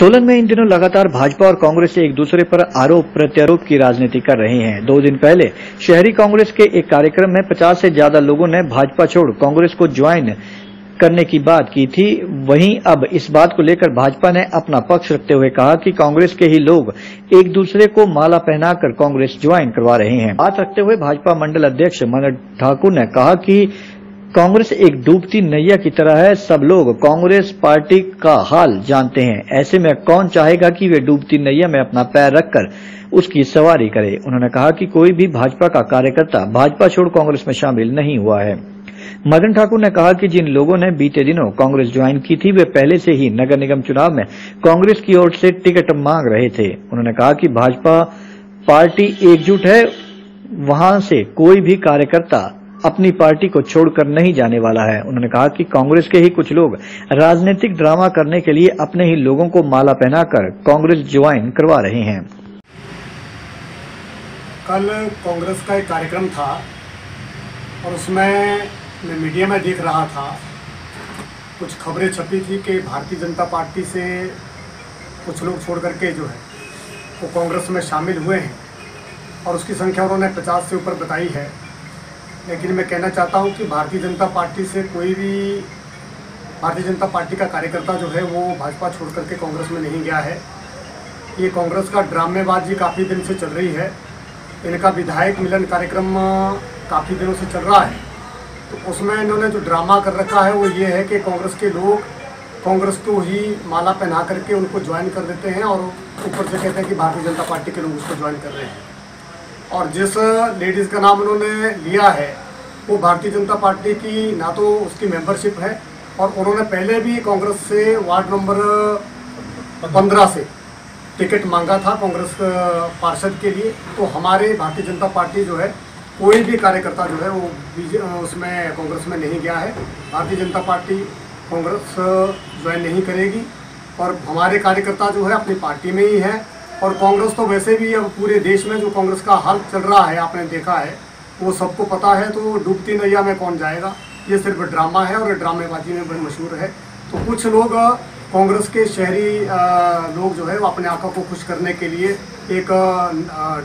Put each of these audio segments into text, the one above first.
सोलन में इन दिनों लगातार भाजपा और कांग्रेस एक दूसरे पर आरोप प्रत्यारोप की राजनीति कर रहे हैं। दो दिन पहले शहरी कांग्रेस के एक कार्यक्रम में 50 से ज़्यादा लोगों ने भाजपा छोड़ कांग्रेस को ज्वाइन करने की बात की थी। वहीं अब इस बात को लेकर भाजपा ने अपना पक्ष रखते हुए कहा कि कांग्रेस के ही लोग एक दूसरे को माला पहनाकर कांग्रेस ज्वाइन करवा रहे हैं। बात रखते हुए भाजपा मंडल अध्यक्ष मनोज ठाकुर ने कहा कि कांग्रेस एक डूबती नैया की तरह है। सब लोग कांग्रेस पार्टी का हाल जानते हैं। ऐसे में कौन चाहेगा कि वे डूबती नैया में अपना पैर रखकर उसकी सवारी करे? उन्होंने कहा कि कोई भी भाजपा का कार्यकर्ता भाजपा छोड़ कांग्रेस में शामिल नहीं हुआ है। मदन ठाकुर ने कहा कि जिन लोगों ने बीते दिनों कांग्रेस ज्वाइन की थी, वे पहले से ही नगर निगम चुनाव में कांग्रेस की ओर से टिकट मांग रहे थे। उन्होंने कहा कि भाजपा पार्टी एकजुट है। वहाँ से कोई भी कार्यकर्ता अपनी पार्टी को छोड़कर नहीं जाने वाला है। उन्होंने कहा कि कांग्रेस के ही कुछ लोग राजनीतिक ड्रामा करने के लिए अपने ही लोगों को माला पहनाकर कांग्रेस ज्वाइन करवा रहे हैं। कल कांग्रेस का एक कार्यक्रम था और उसमें मैं मीडिया में देख रहा था। कुछ खबरें छपी थी कि भारतीय जनता पार्टी से कुछ लोग छोड़ करके जो है, वो कांग्रेस में शामिल हुए हैं और उसकी संख्या उन्होंने पचास से ऊपर बताई है। लेकिन मैं कहना चाहता हूँ कि भारतीय जनता पार्टी से कोई भी भारतीय जनता पार्टी का कार्यकर्ता जो है वो भाजपा छोड़ करके कांग्रेस में नहीं गया है। ये कांग्रेस का ड्रामेबाजी काफ़ी दिन से चल रही है। इनका विधायक मिलन कार्यक्रम काफ़ी दिनों से चल रहा है। तो उसमें इन्होंने जो ड्रामा कर रखा है वो ये है कि कांग्रेस के लोग कांग्रेस को ही माला पहना करके उनको ज्वाइन कर देते हैं और ऊपर से कहते हैं कि भारतीय जनता पार्टी के लोग उसको ज्वाइन कर रहे हैं। और जिस लेडीज़ का नाम उन्होंने लिया है, वो भारतीय जनता पार्टी की ना तो उसकी मेंबरशिप है और उन्होंने पहले भी कांग्रेस से वार्ड नंबर पंद्रह से टिकट मांगा था कांग्रेस पार्षद के लिए। तो हमारे भारतीय जनता पार्टी जो है, कोई भी कार्यकर्ता जो है, वो उसमें कांग्रेस में नहीं गया है। भारतीय जनता पार्टी कांग्रेस ज्वाइन नहीं करेगी और हमारे कार्यकर्ता जो है, अपनी पार्टी में ही है। और कांग्रेस तो वैसे भी अब पूरे देश में जो कांग्रेस का हाल चल रहा है, आपने देखा है, वो सबको पता है तो डूबती नैया में कौन जाएगा? ये सिर्फ़ ड्रामा है और ड्रामेबाजी में बड़ी मशहूर है। तो कुछ लोग कांग्रेस के शहरी लोग जो है, वो अपने आका को खुश करने के लिए एक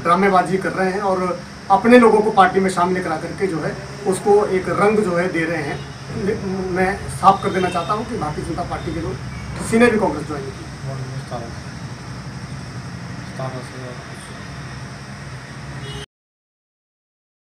ड्रामेबाजी कर रहे हैं और अपने लोगों को पार्टी में शामिल करा करके जो है, उसको एक रंग जो है, दे रहे हैं। मैं साफ़ कर देना चाहता हूँ कि भारतीय जनता पार्टी के लोग किसी ने भी कांग्रेस ज्वाइन की। 大货车